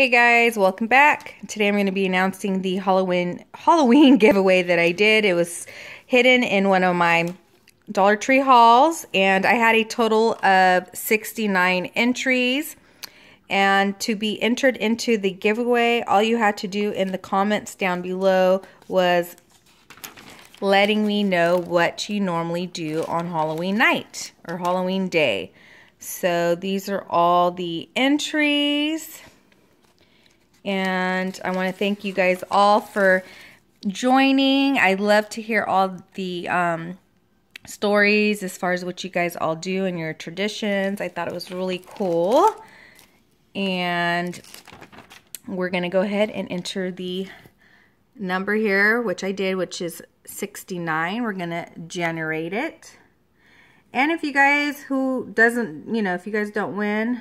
Hey guys, welcome back. Today I'm going to be announcing the Halloween Halloween giveaway that I did. It was hidden in one of my Dollar Tree hauls and I had a total of 69 entries. And to be entered into the giveaway, all you had to do in the comments down below was letting me know what you normally do on Halloween night or Halloween day. So these are all the entries. And I want to thank you guys all for joining. I love to hear all the um, stories as far as what you guys all do and your traditions. I thought it was really cool. And we're going to go ahead and enter the number here, which I did, which is 69. We're going to generate it. And if you guys who doesn't, you know, if you guys don't win,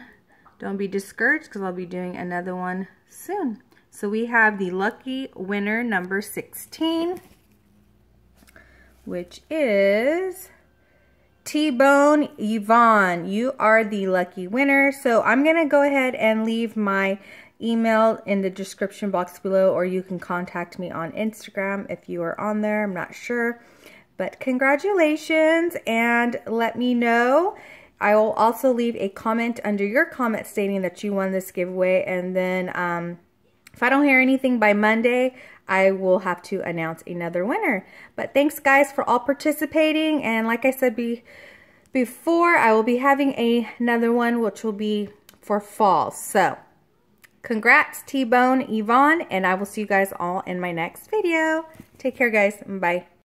don't be discouraged because I'll be doing another one soon. So we have the lucky winner number 16, which is T-Bone Yvonne. You are the lucky winner. So I'm going to go ahead and leave my email in the description box below or you can contact me on Instagram if you are on there. I'm not sure. But congratulations and let me know. I will also leave a comment under your comment stating that you won this giveaway. And then um, if I don't hear anything by Monday, I will have to announce another winner. But thanks guys for all participating. And like I said be, before, I will be having a, another one which will be for fall. So congrats T-Bone Yvonne and I will see you guys all in my next video. Take care guys. Bye.